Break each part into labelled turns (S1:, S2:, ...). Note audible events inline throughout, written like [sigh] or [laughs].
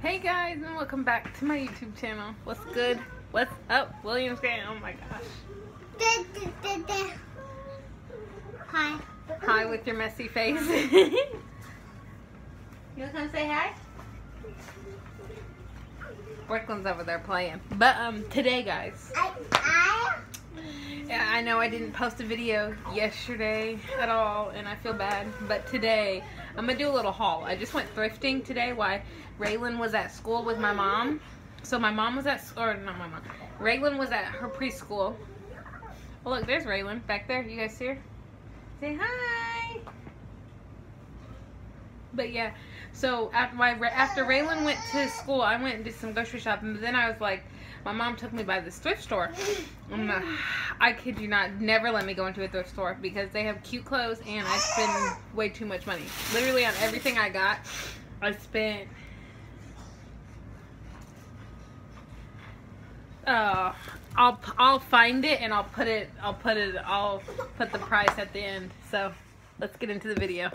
S1: Hey guys, and welcome back to my YouTube channel. What's good? What's up? Williams Gang. Oh my gosh.
S2: Hi.
S1: Hi with your messy face. [laughs] you want to say hi? Brooklyn's over there playing. But um today guys.
S2: I, I,
S1: Yeah, I know I didn't post a video yesterday at all and I feel bad. But today I'm gonna do a little haul. I just went thrifting today while Raylan was at school with my mom. So my mom was at or not my mom. Raylan was at her preschool. Oh look, there's Raylan back there. You guys see her? Say hi. But yeah, so after my after Raylan went to school, I went and did some grocery shopping. But then I was like, my mom took me by this thrift store. I kid you not, never let me go into a thrift store because they have cute clothes and I spend way too much money. Literally on everything I got, I spent. Uh, I'll I'll find it and I'll put it I'll put it I'll put the price at the end. So let's get into the video.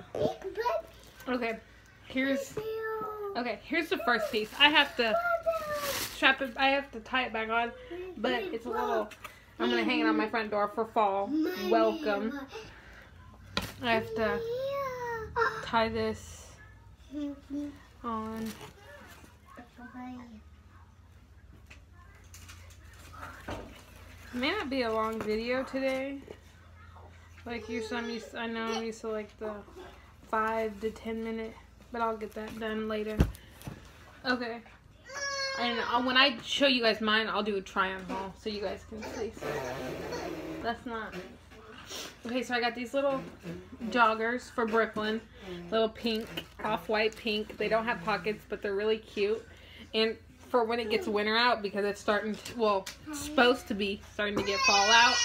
S1: Okay, here's okay here's the first piece. I have to strap it. I have to tie it back on, but it's a little. I'm gonna hang it on my front door for fall. Welcome. I have to tie this on. It may not be a long video today. Like you, I'm. I know I'm used to like the five to ten minute, but I'll get that done later. Okay. And uh, when I show you guys mine, I'll do a try on haul so you guys can see. So That's not. Okay, so I got these little joggers for Brooklyn. Little pink, off white pink. They don't have pockets, but they're really cute. And for when it gets winter out, because it's starting to, well, it's supposed to be starting to get fall out.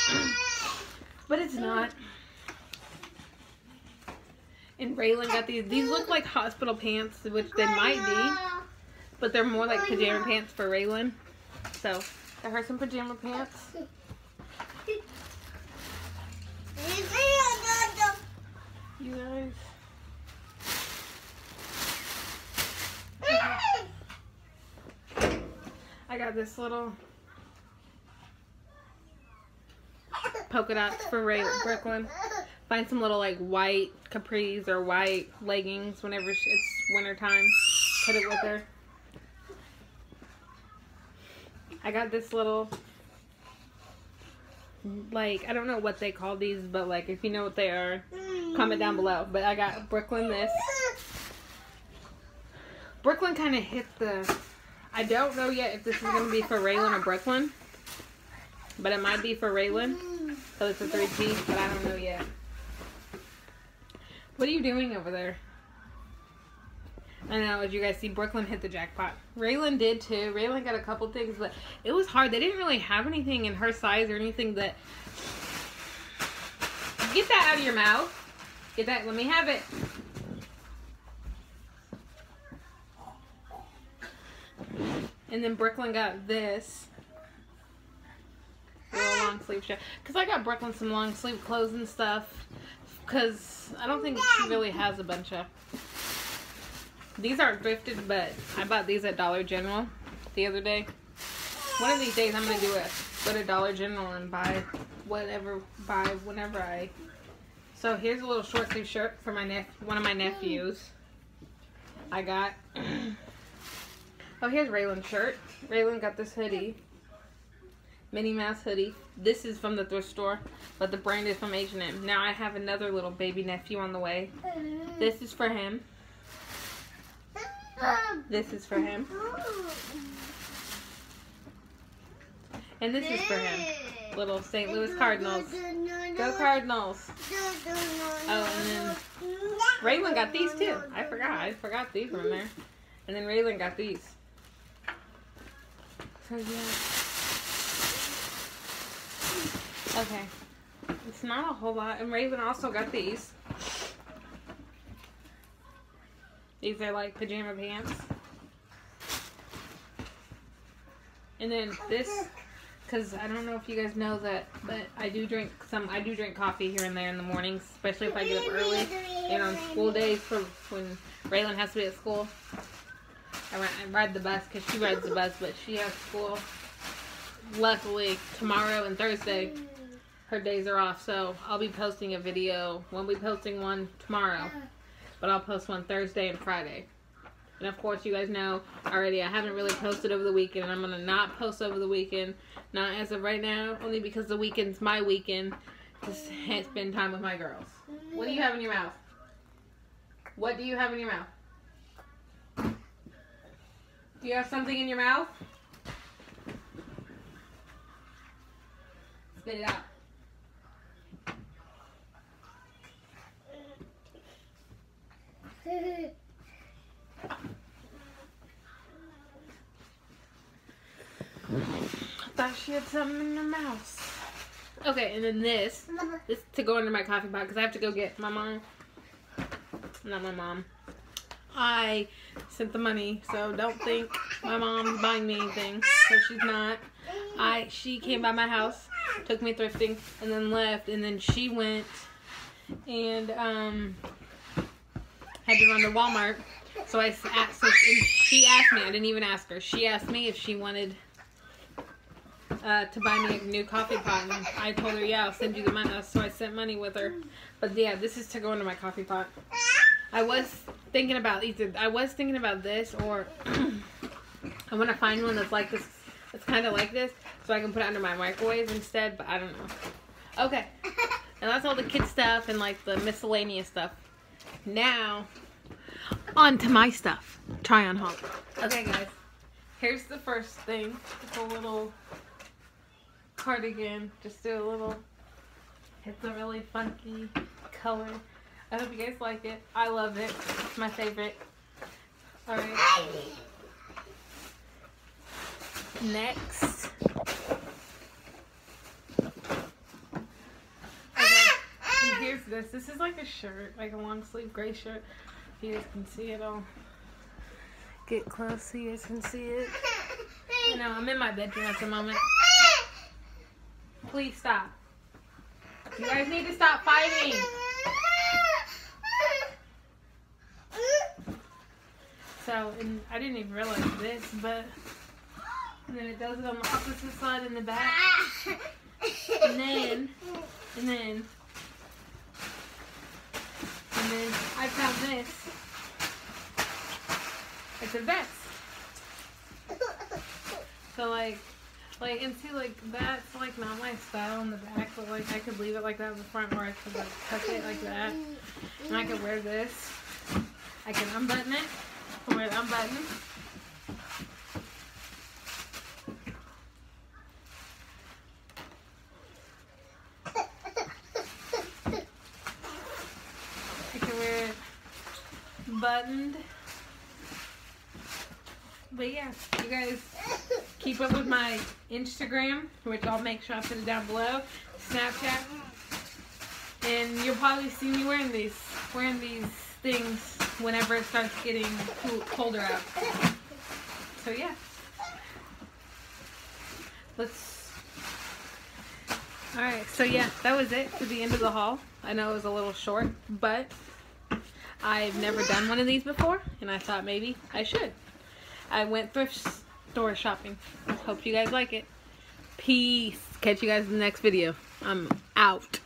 S1: but it's not. And Raylan got these. These look like hospital pants, which they might be. But they're more like pajama pants for Raylan. So, I her some pajama pants. You guys. I got this little polka dots for Ray Brooklyn. Find some little like white capris or white leggings whenever it's winter time. Put it with her. I got this little like I don't know what they call these, but like if you know what they are, comment down below. But I got Brooklyn this. Brooklyn kind of hit the. I don't know yet if this is gonna be for Raylan or Brooklyn, but it might be for Raylan. So it's a three piece, but I don't know yet. What are you doing over there? I know, as you guys see, Brooklyn hit the jackpot. Raylan did too. Raylan got a couple things, but it was hard. They didn't really have anything in her size or anything that. Get that out of your mouth. Get that. Let me have it. And then Brooklyn got this. Long sleeve shirt. Because I got Brooklyn some long sleeve clothes and stuff. Because I don't think she really has a bunch of. These aren't thrifted, but I bought these at Dollar General the other day. One of these days I'm gonna do it. Go to Dollar General and buy whatever buy whenever I. So here's a little short sleeve shirt for my nep one of my nephews. I got. [clears throat] oh, here's Raylan's shirt. Raylan got this hoodie. Minnie Mouse hoodie. This is from the thrift store, but the brand is from H&M. Now I have another little baby nephew on the way. This is for him. This is for him. And this is for him. Little St. Louis Cardinals. Go Cardinals. Oh, and then Raylan got these too. I forgot. I forgot these were in there. And then Raylan got these. So yeah. Okay. It's not a whole lot. And Raylan also got these. These are like pajama pants. And then this, because I don't know if you guys know that, but I do drink some, I do drink coffee here and there in the mornings, especially if I get up early and on school days for when Raylan has to be at school. I, ride, I ride the bus because she rides the bus, but she has school. Luckily, tomorrow and Thursday, her days are off, so I'll be posting a video. Won't be posting one tomorrow, but I'll post one Thursday and Friday. And of course, you guys know already, I haven't really posted over the weekend, and I'm going to not post over the weekend. Not as of right now, only because the weekend's my weekend to spend time with my girls. What do you have in your mouth? What do you have in your mouth? Do you have something in your mouth? Spit it out. Thought she had something in her mouth. Okay, and then this. This to go under my coffee pot because I have to go get my mom. Not my mom. I sent the money, so don't think my mom's buying me anything. So she's not. I she came by my house, took me thrifting, and then left. And then she went and um had to run to Walmart. So I asked. So she asked me. I didn't even ask her. She asked me if she wanted uh, to buy me a new coffee pot. And I told her, yeah, I'll send you the money. So I sent money with her. But yeah, this is to go into my coffee pot. I was thinking about either, I was thinking about this or [clears throat] I want to find one that's like this. It's kind of like this. So I can put it under my microwave instead. But I don't know. Okay. And that's all the kid stuff and like the miscellaneous stuff. Now, on to my stuff. Try on haul. Okay, guys. Here's the first thing. It's a little cardigan. Just do a little. It's a really funky color. I hope you guys like it. I love it. It's my favorite. Alright. Next. Okay. And here's this. This is like a shirt, like a long sleeve gray shirt. You guys can see it all. Get close so you guys can see it. You know, I'm in my bedroom at the moment. Please stop. You guys need to stop fighting. So, and I didn't even realize this, but and then it does it on the opposite side in the back. And then, and then, I found this. It's a vest. So like, like, and see, like, that's like not my style in the back, but like I could leave it like that in the front, or I could like tuck it like that, and I could wear this. I can unbutton it, wear the unbutton. I can wear it buttoned. But yeah, you guys keep up with my Instagram, which I'll make sure I put it down below, Snapchat, and you'll probably see me wearing these, wearing these things whenever it starts getting colder out. So yeah, let's. All right, so yeah, that was it for the end of the haul. I know it was a little short, but I've never done one of these before, and I thought maybe I should. I went thrift store shopping. Hope you guys like it. Peace. Catch you guys in the next video. I'm out.